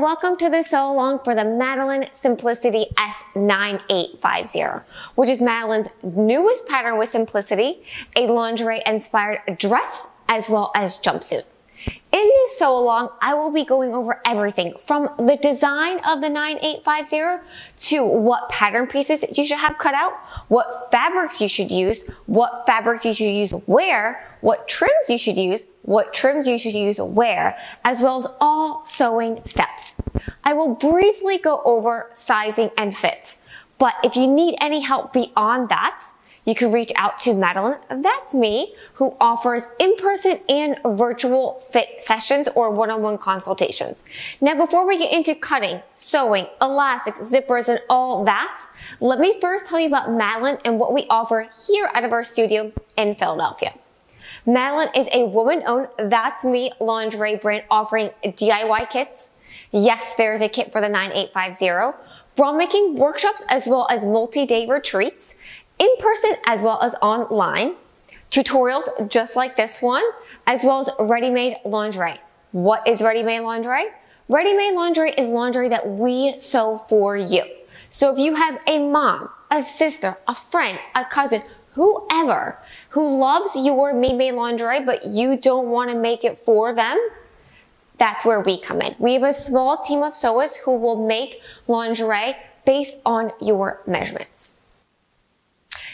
welcome to the sew along for the Madalynne Simplicity S9850, which is Madalynne's newest pattern with Simplicity, a lingerie inspired dress as well as jumpsuit. In this sew along, I will be going over everything from the design of the 9850 to what pattern pieces you should have cut out, what fabrics you should use, what fabrics you should use where, what trims you should use, what trims you should use where, as well as all sewing steps. I will briefly go over sizing and fits, but if you need any help beyond that, you can reach out to Madalynne, that's me, who offers in-person and virtual fit sessions or one-on-one consultations. Now, before we get into cutting, sewing, elastics, zippers, and all that, let me first tell you about Madalynne and what we offer here out of our studio in Philadelphia. Madalynne is a woman-owned That's Me lingerie brand offering DIY kits. Yes, there's a kit for the 9850 bra making workshops as well as multi-day retreats, in person as well as online, tutorials just like this one, as well as ready-made lingerie. What is ready-made lingerie? Ready-made lingerie is lingerie that we sew for you. So if you have a mom, a sister, a friend, a cousin, whoever who loves your made-made lingerie, but you don't want to make it for them, that's where we come in. We have a small team of sewers who will make lingerie based on your measurements.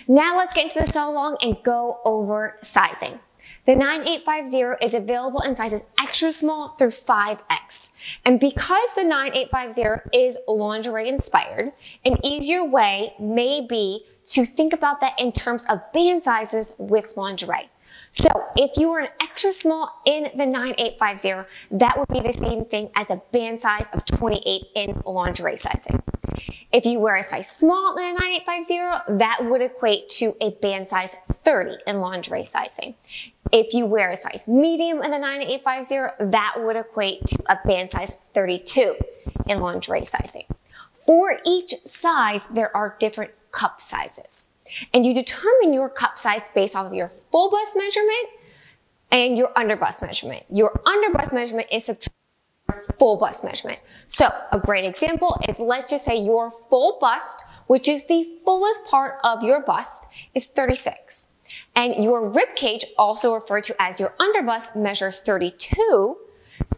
Now let's get into the sew along and go over sizing. The 9850 is available in sizes extra small through 5X. And because the 9850 is lingerie inspired, an easier way may be to think about that in terms of band sizes with lingerie. So if you are an extra small in the 9850, that would be the same thing as a band size of 28 in lingerie sizing. If you wear a size small in the 9850, that would equate to a band size 30 in lingerie sizing. If you wear a size medium in the 9850, that would equate to a band size 32 in lingerie sizing. For each size, there are different cup sizes. And you determine your cup size based off of your full bust measurement and your under bust measurement. Your under bust measurement is subtracted from your full bust measurement. So a great example is let's just say your full bust, which is the fullest part of your bust, is 36. And your rib cage, also referred to as your under bust, measures 32.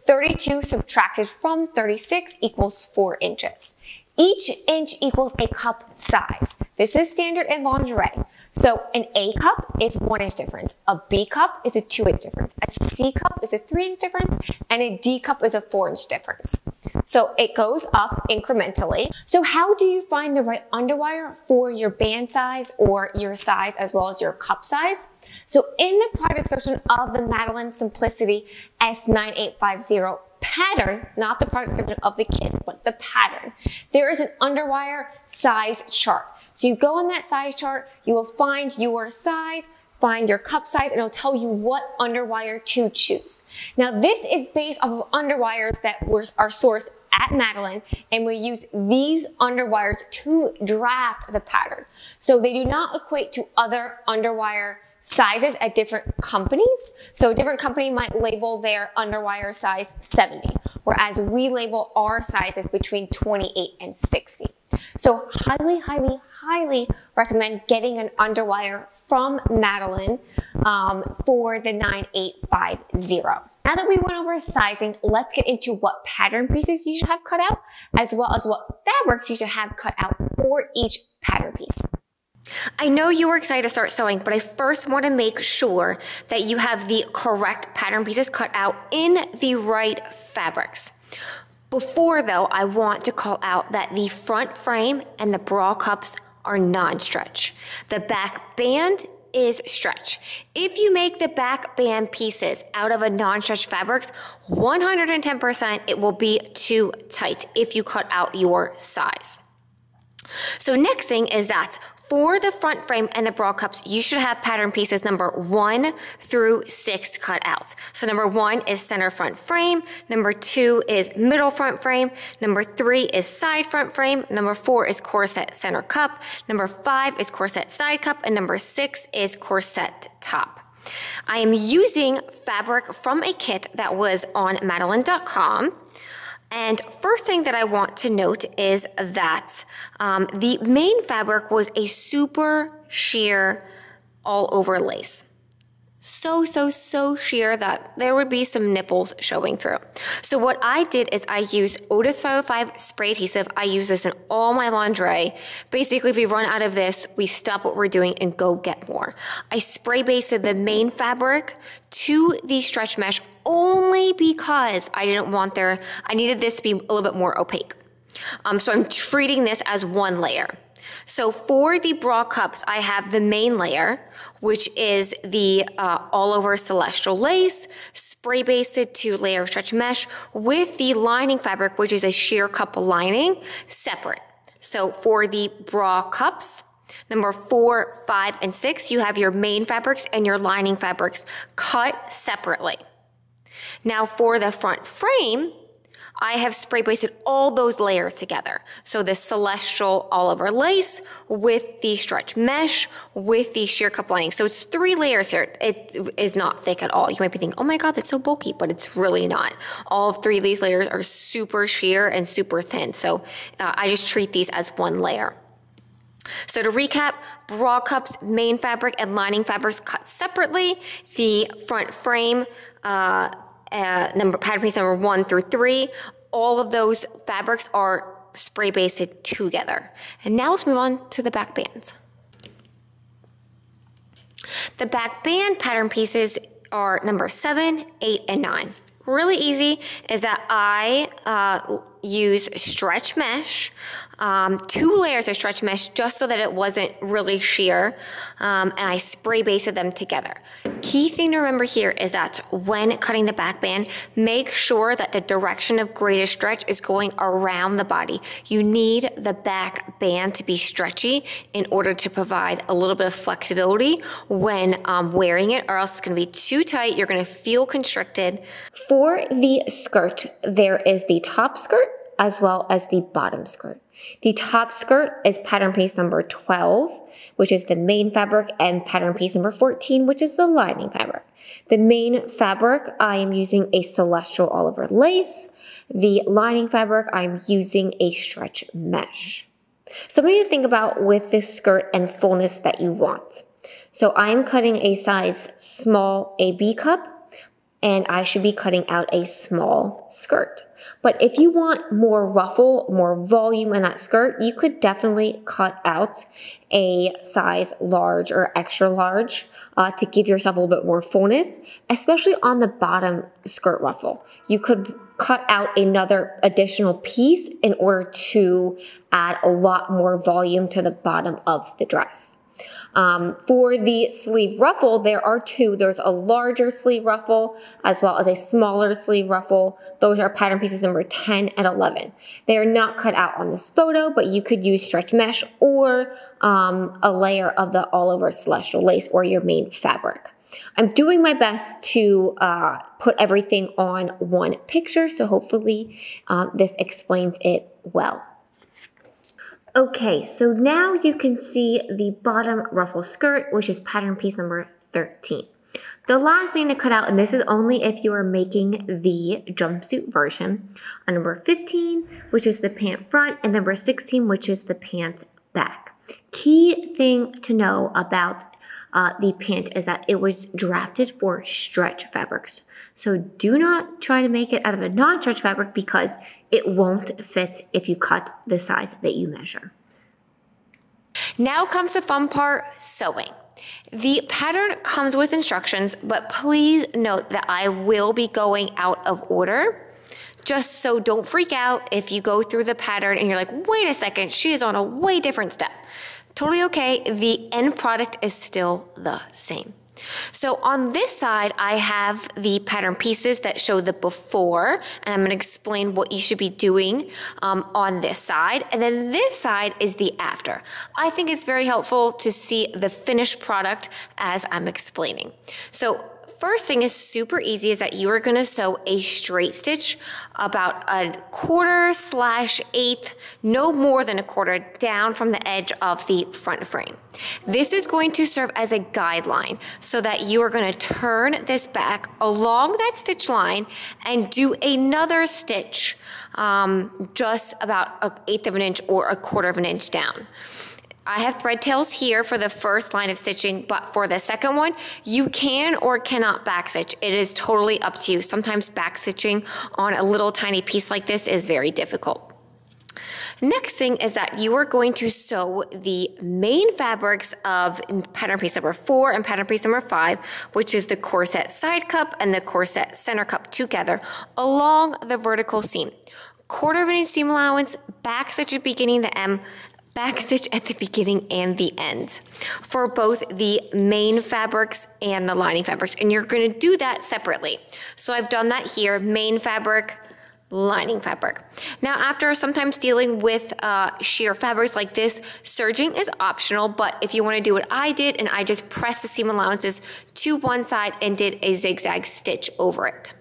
32 subtracted from 36 equals 4 inches. Each inch equals a cup size. This is standard in lingerie. So an A cup is one inch difference. A B cup is a two inch difference. A C cup is a three inch difference. And a D cup is a four inch difference. So it goes up incrementally. So how do you find the right underwire for your band size or your size as well as your cup size? So in the product description of the Madalynne Simplicity S9850 pattern, not the product description of the kit, but the pattern, there is an underwire size chart. So you go on that size chart, you will find your size, find your cup size, and it'll tell you what underwire to choose. Now this is based off of underwires that were, are sourced at Madalynne, and we use these underwires to draft the pattern. So they do not equate to other underwire sizes at different companies. So a different company might label their underwire size 70, whereas we label our sizes between 28 and 60. So highly, highly, highly recommend getting an underwire from Madalynne um, for the 9850. Now that we went over sizing, let's get into what pattern pieces you should have cut out, as well as what fabrics you should have cut out for each pattern piece. I know you were excited to start sewing, but I first want to make sure that you have the correct pattern pieces cut out in the right fabrics. Before though, I want to call out that the front frame and the bra cups are non-stretch. The back band is stretch. If you make the back band pieces out of a non-stretch fabrics, 110% it will be too tight if you cut out your size. So next thing is that for the front frame and the bra cups, you should have pattern pieces number one through six cut out. So number one is center front frame. Number two is middle front frame. Number three is side front frame. Number four is corset center cup. Number five is corset side cup. And number six is corset top. I am using fabric from a kit that was on Madalynne.com. And first thing that I want to note is that um, the main fabric was a super sheer all over lace so, so, so sheer that there would be some nipples showing through. So what I did is I used Odif 505 spray adhesive. I use this in all my lingerie. Basically, if we run out of this, we stop what we're doing and go get more. I spray basted the main fabric to the stretch mesh only because I didn't want there, I needed this to be a little bit more opaque. Um, so I'm treating this as one layer. So for the bra cups, I have the main layer, which is the uh, all over celestial lace, spray basted two layer stretch mesh with the lining fabric, which is a sheer cup lining, separate. So for the bra cups, Number four, five, and six, you have your main fabrics and your lining fabrics cut separately. Now for the front frame, I have spray basted all those layers together. So the celestial all over lace with the stretch mesh with the sheer cup lining. So it's three layers here. It is not thick at all. You might be thinking, oh my God, that's so bulky, but it's really not. All three of these layers are super sheer and super thin. So uh, I just treat these as one layer. So to recap, bra cups, main fabric, and lining fabrics cut separately. The front frame, uh, uh, number pattern piece number one through three. All of those fabrics are spray basted together. And now let's move on to the back bands. The back band pattern pieces are number seven, eight, and nine. Really easy is that I uh, use stretch mesh um, two layers of stretch mesh just so that it wasn't really sheer, um, and I spray basted them together. Key thing to remember here is that when cutting the back band, make sure that the direction of greatest stretch is going around the body. You need the back band to be stretchy in order to provide a little bit of flexibility when um, wearing it, or else it's gonna be too tight, you're gonna feel constricted. For the skirt, there is the top skirt as well as the bottom skirt. The top skirt is pattern piece number 12, which is the main fabric, and pattern piece number 14, which is the lining fabric. The main fabric, I am using a celestial all over lace. The lining fabric, I'm using a stretch mesh. Something to think about with this skirt and fullness that you want. So I am cutting a size small AB cup and I should be cutting out a small skirt. But if you want more ruffle, more volume in that skirt, you could definitely cut out a size large or extra large uh, to give yourself a little bit more fullness, especially on the bottom skirt ruffle. You could cut out another additional piece in order to add a lot more volume to the bottom of the dress. Um, for the sleeve ruffle, there are two. There's a larger sleeve ruffle as well as a smaller sleeve ruffle. Those are pattern pieces number 10 and 11. They are not cut out on this photo, but you could use stretch mesh or um, a layer of the all over celestial lace or your main fabric. I'm doing my best to uh, put everything on one picture, so hopefully uh, this explains it well. Okay, so now you can see the bottom ruffle skirt, which is pattern piece number 13. The last thing to cut out, and this is only if you are making the jumpsuit version, on number 15, which is the pant front, and number 16, which is the pant back. Key thing to know about uh, the pant is that it was drafted for stretch fabrics. So do not try to make it out of a non-stretch fabric because it won't fit if you cut the size that you measure. Now comes the fun part, sewing. The pattern comes with instructions, but please note that I will be going out of order. Just so don't freak out if you go through the pattern and you're like, wait a second, she is on a way different step. Totally okay, the end product is still the same. So on this side, I have the pattern pieces that show the before, and I'm gonna explain what you should be doing um, on this side. And then this side is the after. I think it's very helpful to see the finished product as I'm explaining. So first thing is super easy is that you are going to sew a straight stitch about a quarter slash eighth, no more than a quarter down from the edge of the front frame. This is going to serve as a guideline so that you are going to turn this back along that stitch line and do another stitch um, just about an eighth of an inch or a quarter of an inch down. I have thread tails here for the first line of stitching, but for the second one, you can or cannot backstitch. It is totally up to you. Sometimes backstitching on a little tiny piece like this is very difficult. Next thing is that you are going to sew the main fabrics of pattern piece number four and pattern piece number five, which is the corset side cup and the corset center cup together along the vertical seam. Quarter of an inch seam allowance, back stitch at beginning the M, backstitch at the beginning and the end for both the main fabrics and the lining fabrics. And you're gonna do that separately. So I've done that here, main fabric, lining fabric. Now after sometimes dealing with uh, sheer fabrics like this, serging is optional, but if you wanna do what I did and I just pressed the seam allowances to one side and did a zigzag stitch over it.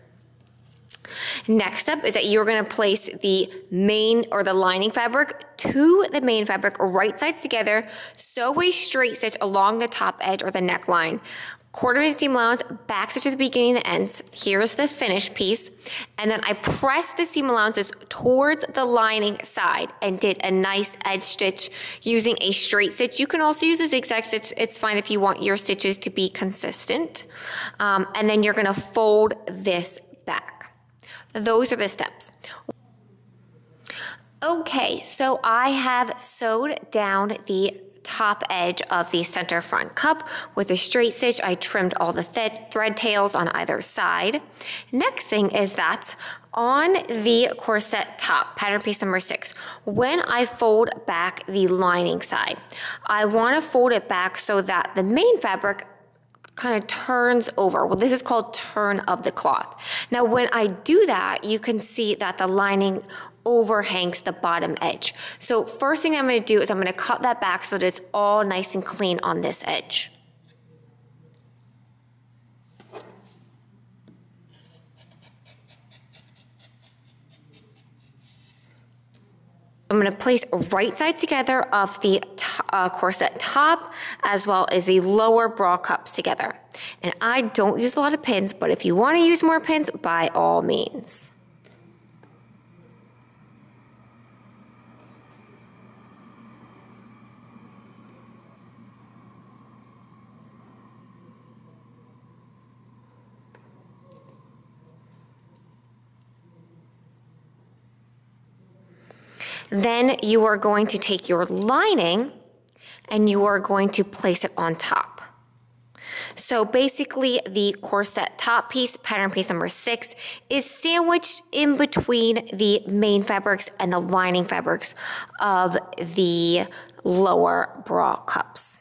Next up is that you're going to place the main or the lining fabric to the main fabric right sides together, sew a straight stitch along the top edge or the neckline. Quarter inch seam allowance, back stitch at the beginning and the ends. Here's the finished piece. And then I pressed the seam allowances towards the lining side and did a nice edge stitch using a straight stitch. You can also use a zigzag stitch. It's fine if you want your stitches to be consistent. Um, and then you're gonna fold this back. Those are the steps. Okay, so I have sewed down the top edge of the center front cup with a straight stitch. I trimmed all the th thread tails on either side. Next thing is that on the corset top, pattern piece number six, when I fold back the lining side, I wanna fold it back so that the main fabric kind of turns over. Well, this is called turn of the cloth. Now, when I do that, you can see that the lining overhangs the bottom edge. So first thing I'm gonna do is I'm gonna cut that back so that it's all nice and clean on this edge. I'm going to place right side together of the uh, corset top as well as the lower bra cups together. And I don't use a lot of pins, but if you want to use more pins, by all means. Then you are going to take your lining and you are going to place it on top. So basically the corset top piece, pattern piece number six, is sandwiched in between the main fabrics and the lining fabrics of the lower bra cups.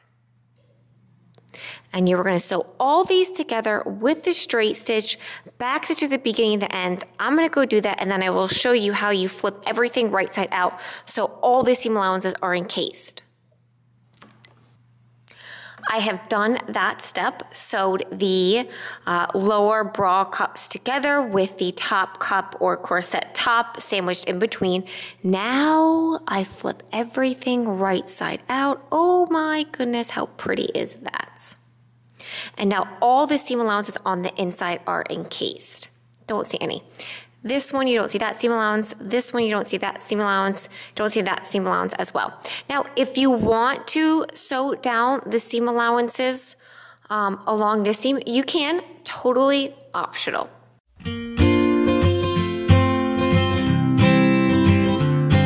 And you're going to sew all these together with the straight stitch, back at the beginning and the end. I'm going to go do that and then I will show you how you flip everything right side out so all the seam allowances are encased. I have done that step, sewed the uh, lower bra cups together with the top cup or corset top sandwiched in between. Now I flip everything right side out. Oh my goodness, how pretty is that? And now all the seam allowances on the inside are encased. Don't see any. This one, you don't see that seam allowance. This one, you don't see that seam allowance. Don't see that seam allowance as well. Now, if you want to sew down the seam allowances um, along this seam, you can, totally optional.